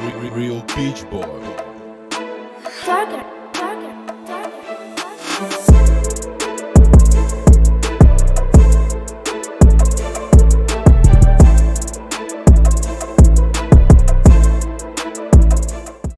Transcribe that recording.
Real Beach Boy. Target